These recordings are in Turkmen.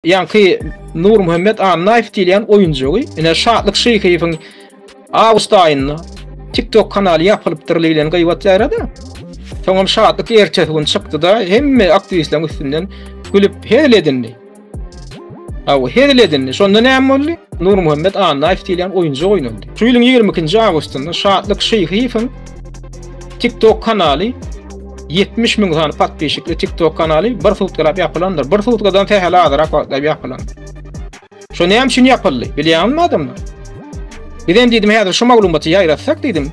Ýaňky Nurmuhammet Annaýew diýilýän oýunjygy, ine Şatlyk Şyhyýewiň awgust aýynda TikTok kanaly ýapylypdyr diýlen gybat ýaýrady. Soňam Şatlyk ertesi gün çykdy-da, hemme aktiwistleriň üstünden gülüp hezil edindi. Hawa, hezil edindi. Şonda näme boldy? Nurmuhammet Annaýew diýilýän oýunjy oýnaldy. Şu ýylyň ýigrimi ikinji awgustynda Şatlyk Şyhyýewiň TikTok kanaly 70 müň sany patpişikli TikTok kanaly bir sutkalap ýapylandyr. Bir sutkadan sähel azyrak wagtlap ýapylandyr. Şu näme üçin ýapyldy? Bilýäňizmi adamlar? Biz hem diýdim häzir şu maglumaty ýaýratsak diýdim.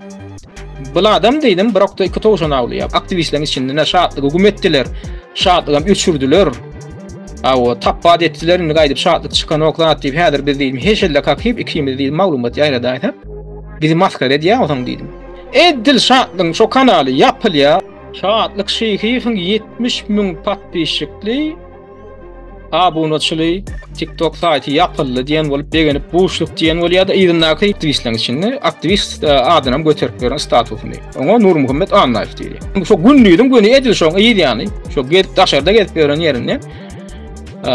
Bu adam diýdim bir okda iki towşan awlaýar. Aktiwistleriň içinde ne şatlygy güm etdiler. Şatlygam öçürdiler. Awa tapbat etdiler indi gaýdyp şatlyk çykan ok zat diýip häzir biz diýdim heşelle kakyp ikimiz diýdim maglumat ýaýradaýsak. Bizi maskara edýär osaň diýdim. Edil şatlygyň şo kanaly ýapylýa. Şatlyk Şeýhiýewiň ýetmiş müň podpisçikli abunaçyly TikTok saýty ýapyldy diýen bolup begenip buşluk diýen bolýardy. Yzyndaky aktiwistleň içinde aktiwist e, adynam göterip beren statusyny. Oňa Nurmuhammet Annaýew diýýär. Indi şo günlüýüň güni edil şoň yz ýany şo gezip daşarda gezip beren ýerinde e,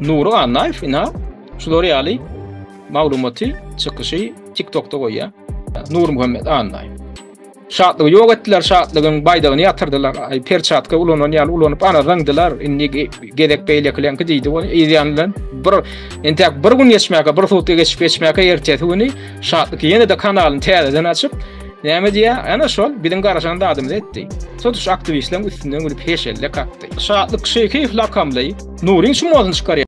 Nury Annaýew ina Şular ýaly maglumaty çykyşy TikTokda goýýar. Nurmuhammet Annaý. Şatlygy ýok etdiler, şatlygyň baýdagyny ýatyrdylar. Ay perçatka ulanan ýaly ulanyp ana zyňdylar. Indi gezek beýlekileňki diýdi. Ony eýýäm bilen bir entek bir gün geçmäge, bir sutka geçip geçmäge ertesi güni şatlyk ýene-de kanalyny täzeden açyp, Näme diýä? Ana şol biziň garaşan dadymyz etdi. Sotuş aktiwistleriň üstünden gülüp heşelle kakdy. Şatlyk Şeýkiýew lakamly Nuryň şumolny çykarýar.